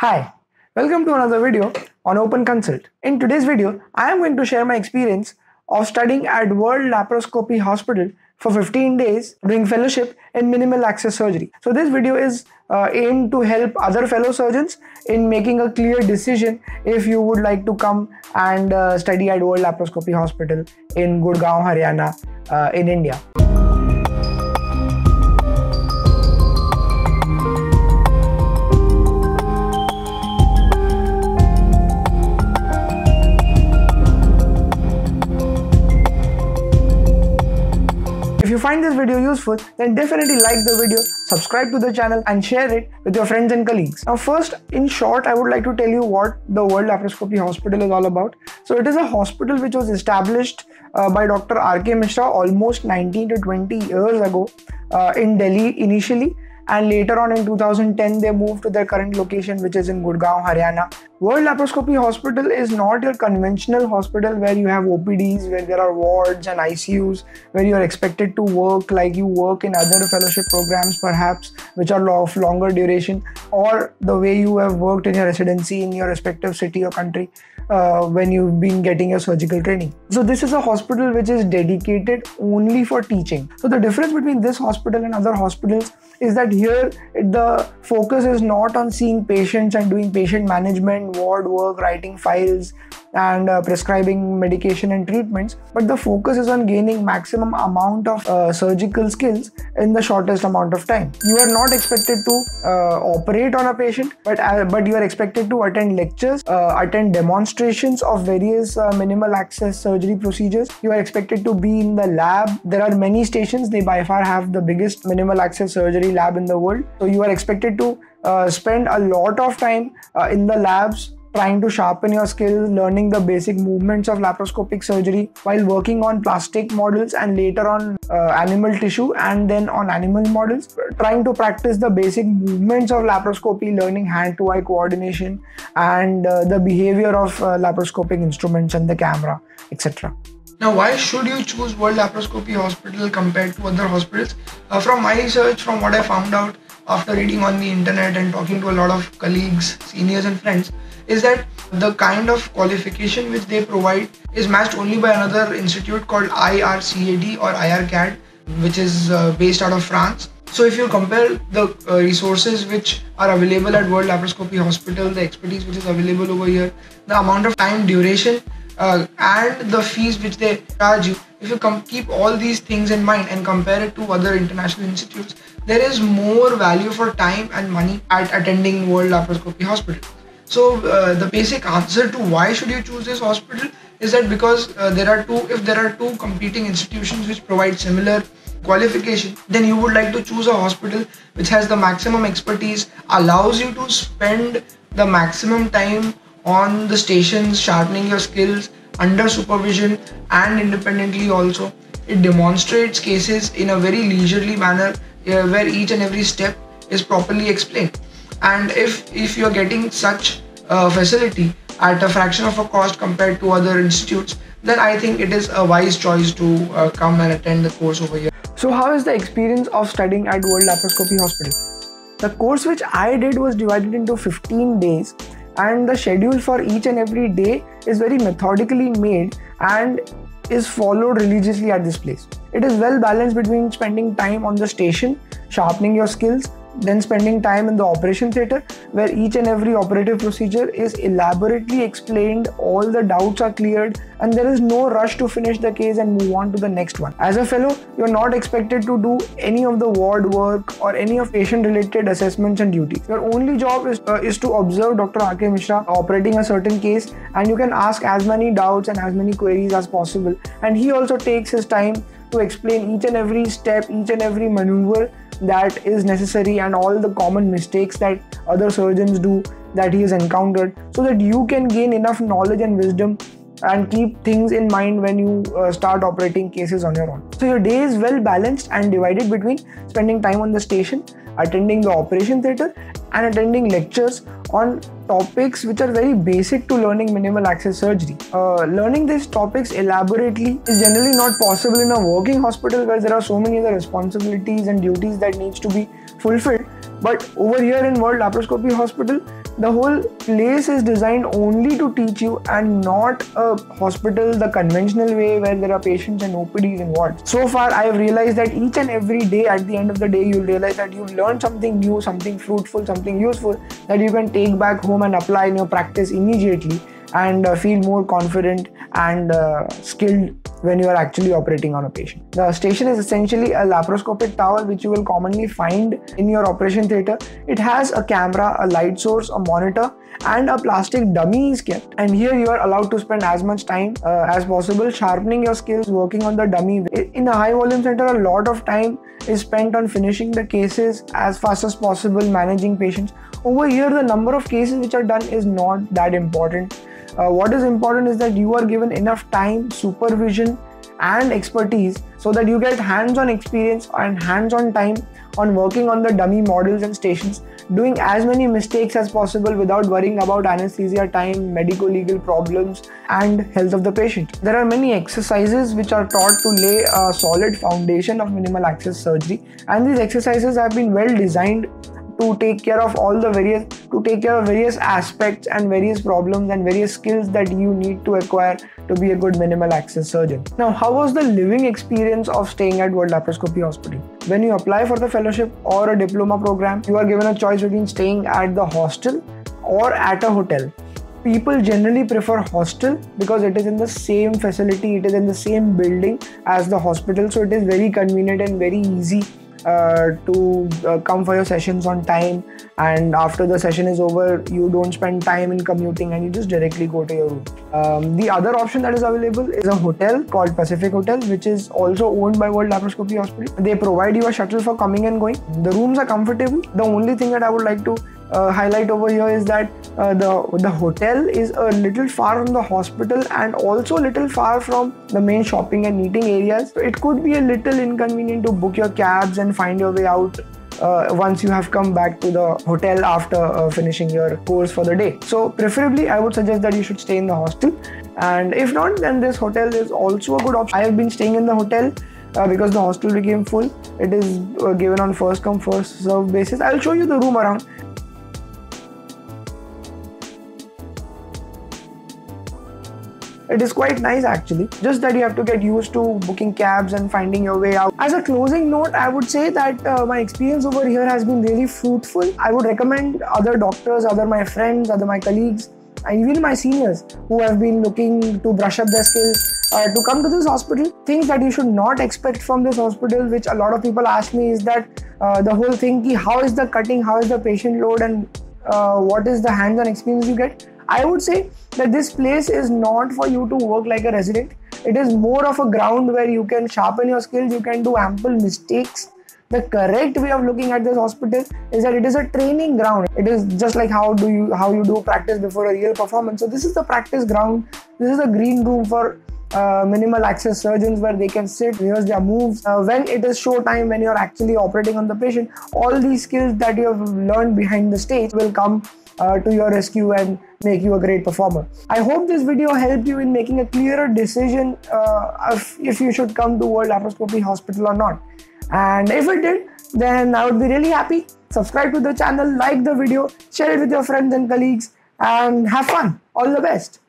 Hi, welcome to another video on Open Consult. In today's video, I am going to share my experience of studying at World Laparoscopy Hospital for 15 days doing fellowship in minimal access surgery. So this video is uh, aimed to help other fellow surgeons in making a clear decision if you would like to come and uh, study at World Laparoscopy Hospital in Gurgaon, Haryana uh, in India. Find this video useful, then definitely like the video, subscribe to the channel and share it with your friends and colleagues. Now first, in short, I would like to tell you what the World Laparoscopy Hospital is all about. So it is a hospital which was established uh, by Dr. R.K. Mishra almost 19 to 20 years ago uh, in Delhi initially and later on in 2010 they moved to their current location which is in Gurgaon, Haryana. World Laparoscopy Hospital is not your conventional hospital where you have OPDs, where there are wards and ICUs, where you are expected to work like you work in other fellowship programs perhaps which are of longer duration or the way you have worked in your residency in your respective city or country uh, when you've been getting your surgical training. So this is a hospital which is dedicated only for teaching. So the difference between this hospital and other hospitals is that here the focus is not on seeing patients and doing patient management, ward work, writing files, and uh, prescribing medication and treatments but the focus is on gaining maximum amount of uh, surgical skills in the shortest amount of time. You are not expected to uh, operate on a patient but uh, but you are expected to attend lectures uh, attend demonstrations of various uh, minimal access surgery procedures. You are expected to be in the lab. There are many stations. They by far have the biggest minimal access surgery lab in the world. So you are expected to spend a lot of time in the labs trying to sharpen your skills, learning the basic movements of laparoscopic surgery while working on plastic models and later on uh, animal tissue and then on animal models, trying to practice the basic movements of laparoscopy, learning hand to eye coordination and uh, the behavior of uh, laparoscopic instruments and the camera, etc. Now, why should you choose World Laparoscopy Hospital compared to other hospitals? Uh, from my research, from what I found out after reading on the internet and talking to a lot of colleagues, seniors, and friends, is that the kind of qualification which they provide is matched only by another institute called IRCAD or IRCAD, which is uh, based out of France. So if you compare the uh, resources which are available at World Laparoscopy Hospital, the expertise which is available over here, the amount of time duration uh, and the fees which they charge you, if you keep all these things in mind and compare it to other international institutes, there is more value for time and money at attending World Laparoscopy Hospital. So uh, the basic answer to why should you choose this hospital is that because uh, there are two, if there are two competing institutions which provide similar qualification, then you would like to choose a hospital which has the maximum expertise, allows you to spend the maximum time on the stations, sharpening your skills under supervision and independently also. It demonstrates cases in a very leisurely manner uh, where each and every step is properly explained and if if you're getting such a facility at a fraction of a cost compared to other institutes then i think it is a wise choice to uh, come and attend the course over here so how is the experience of studying at world laparoscopy hospital the course which i did was divided into 15 days and the schedule for each and every day is very methodically made and is followed religiously at this place. It is well balanced between spending time on the station, sharpening your skills, then spending time in the operation theater where each and every operative procedure is elaborately explained, all the doubts are cleared, and there is no rush to finish the case and move on to the next one. As a fellow, you're not expected to do any of the ward work or any of patient related assessments and duties. Your only job is, uh, is to observe Dr. R.K. Mishra operating a certain case and you can ask as many doubts and as many queries as possible. And he also takes his time to explain each and every step, each and every maneuver that is necessary and all the common mistakes that other surgeons do that he has encountered so that you can gain enough knowledge and wisdom and keep things in mind when you uh, start operating cases on your own. So your day is well balanced and divided between spending time on the station, attending the operation theatre and attending lectures on topics which are very basic to learning minimal access surgery. Uh, learning these topics elaborately is generally not possible in a working hospital where there are so many other responsibilities and duties that needs to be fulfilled. But over here in World Laparoscopy Hospital, the whole place is designed only to teach you and not a hospital the conventional way where there are patients and OPDs and what. So far, I have realized that each and every day, at the end of the day, you'll realize that you've learned something new, something fruitful, something useful that you can take back home and apply in your practice immediately and uh, feel more confident and uh, skilled when you are actually operating on a patient. The station is essentially a laparoscopic tower which you will commonly find in your operation theatre. It has a camera, a light source, a monitor and a plastic dummy is kept and here you are allowed to spend as much time uh, as possible sharpening your skills working on the dummy in a high volume center a lot of time is spent on finishing the cases as fast as possible managing patients over here the number of cases which are done is not that important uh, what is important is that you are given enough time, supervision, and expertise so that you get hands on experience and hands on time on working on the dummy models and stations, doing as many mistakes as possible without worrying about anesthesia time, medico legal problems, and health of the patient. There are many exercises which are taught to lay a solid foundation of minimal access surgery, and these exercises have been well designed to take care of all the various to take care of various aspects and various problems and various skills that you need to acquire to be a good minimal access surgeon. Now, how was the living experience of staying at World Laparoscopy Hospital? When you apply for the fellowship or a diploma program, you are given a choice between staying at the hostel or at a hotel people generally prefer hostel because it is in the same facility it is in the same building as the hospital so it is very convenient and very easy uh, to uh, come for your sessions on time. And after the session is over you don't spend time in commuting and you just directly go to your room. Um, the other option that is available is a hotel called pacific hotel which is also owned by world laparoscopy hospital. They provide you a shuttle for coming and going. The rooms are comfortable. The only thing that i would like to uh, highlight over here is that uh, the the hotel is a little far from the hospital and also a little far from the main shopping and eating areas. So it could be a little inconvenient to book your cabs and find your way out uh, once you have come back to the hotel after uh, finishing your course for the day. So, preferably, I would suggest that you should stay in the hostel. And if not, then this hotel is also a good option. I have been staying in the hotel uh, because the hostel became full. It is uh, given on first come, first serve basis. I'll show you the room around. It is quite nice actually, just that you have to get used to booking cabs and finding your way out. As a closing note, I would say that uh, my experience over here has been really fruitful. I would recommend other doctors, other my friends, other my colleagues, and even my seniors who have been looking to brush up their skills uh, to come to this hospital. Things that you should not expect from this hospital, which a lot of people ask me, is that uh, the whole thing: ki how is the cutting, how is the patient load, and uh, what is the hands-on experience you get. I would say that this place is not for you to work like a resident. It is more of a ground where you can sharpen your skills, you can do ample mistakes. The correct way of looking at this hospital is that it is a training ground. It is just like how do you how you do practice before a real performance. So this is the practice ground. This is a green room for uh, minimal access surgeons where they can sit, here's their moves. Uh, when it is show time, when you're actually operating on the patient, all these skills that you have learned behind the stage will come uh, to your rescue and make you a great performer. I hope this video helped you in making a clearer decision uh, of if you should come to World Laparoscopy Hospital or not. And if it did, then I would be really happy. Subscribe to the channel, like the video, share it with your friends and colleagues, and have fun. All the best.